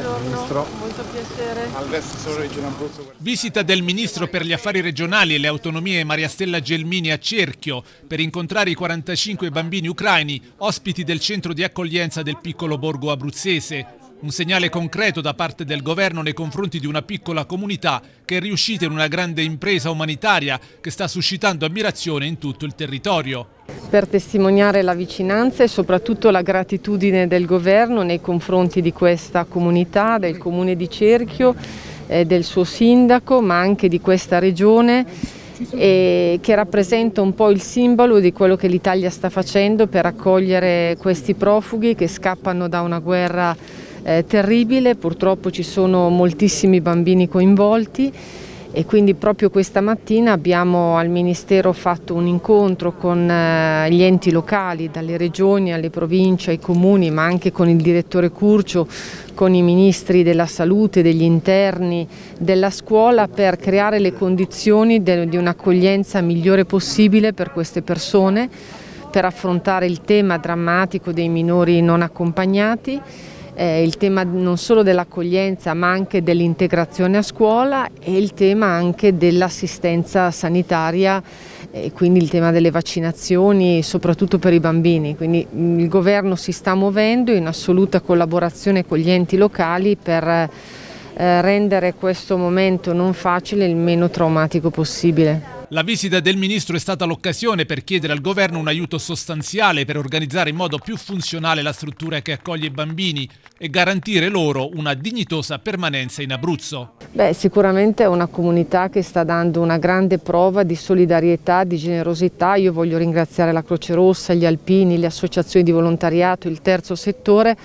Ministro. Molto piacere. All'assessore Regione Abruzzo. Visita del Ministro per gli Affari Regionali e le Autonomie Maria Stella Gelmini a Cerchio per incontrare i 45 bambini ucraini, ospiti del centro di accoglienza del piccolo borgo abruzzese. Un segnale concreto da parte del governo nei confronti di una piccola comunità che è riuscita in una grande impresa umanitaria che sta suscitando ammirazione in tutto il territorio. Per testimoniare la vicinanza e soprattutto la gratitudine del governo nei confronti di questa comunità, del comune di Cerchio, eh, del suo sindaco, ma anche di questa regione e che rappresenta un po' il simbolo di quello che l'Italia sta facendo per accogliere questi profughi che scappano da una guerra eh, terribile, purtroppo ci sono moltissimi bambini coinvolti e quindi proprio questa mattina abbiamo al Ministero fatto un incontro con eh, gli enti locali, dalle regioni alle province, ai comuni, ma anche con il direttore Curcio, con i ministri della salute, degli interni, della scuola per creare le condizioni di un'accoglienza migliore possibile per queste persone, per affrontare il tema drammatico dei minori non accompagnati eh, il tema non solo dell'accoglienza ma anche dell'integrazione a scuola e il tema anche dell'assistenza sanitaria e quindi il tema delle vaccinazioni soprattutto per i bambini. Quindi mm, il governo si sta muovendo in assoluta collaborazione con gli enti locali per eh, rendere questo momento non facile il meno traumatico possibile. La visita del Ministro è stata l'occasione per chiedere al Governo un aiuto sostanziale per organizzare in modo più funzionale la struttura che accoglie i bambini e garantire loro una dignitosa permanenza in Abruzzo. Beh, sicuramente è una comunità che sta dando una grande prova di solidarietà, di generosità. Io voglio ringraziare la Croce Rossa, gli Alpini, le associazioni di volontariato, il terzo settore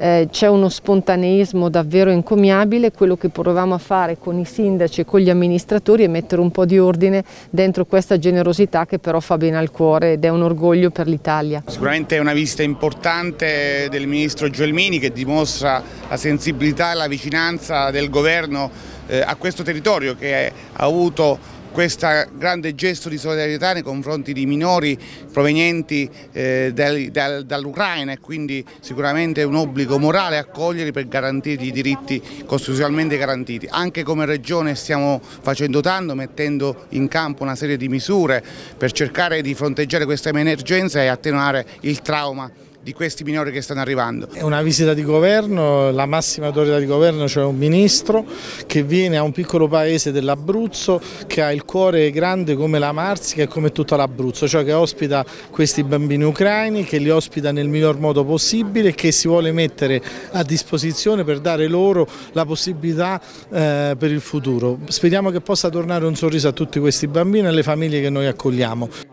eh, c'è uno spontaneismo davvero encomiabile, quello che provavamo a fare con i sindaci e con gli amministratori è mettere un po' di ordine dentro questa generosità che però fa bene al cuore ed è un orgoglio per l'Italia. Sicuramente è una visita importante del Ministro Gelmini che dimostra la sensibilità e la vicinanza del governo eh, a questo territorio che ha avuto questo grande gesto di solidarietà nei confronti di minori provenienti eh, dal, dall'Ucraina e quindi sicuramente è un obbligo morale accoglierli per garantire i diritti costituzionalmente garantiti. Anche come Regione stiamo facendo tanto, mettendo in campo una serie di misure per cercare di fronteggiare questa emergenza e attenuare il trauma di questi minori che stanno arrivando. È una visita di governo, la massima autorità di governo, cioè un ministro che viene a un piccolo paese dell'Abruzzo che ha il cuore grande come la Marsica e come tutto l'Abruzzo, cioè che ospita questi bambini ucraini, che li ospita nel miglior modo possibile e che si vuole mettere a disposizione per dare loro la possibilità eh, per il futuro. Speriamo che possa tornare un sorriso a tutti questi bambini e alle famiglie che noi accogliamo.